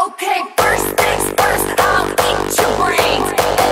Okay, first things first, I'll eat your brains.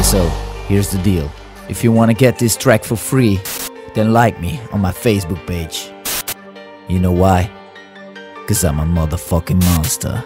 Okay, so here's the deal. If you wanna get this track for free, then like me on my Facebook page. You know why? Cause I'm a motherfucking monster.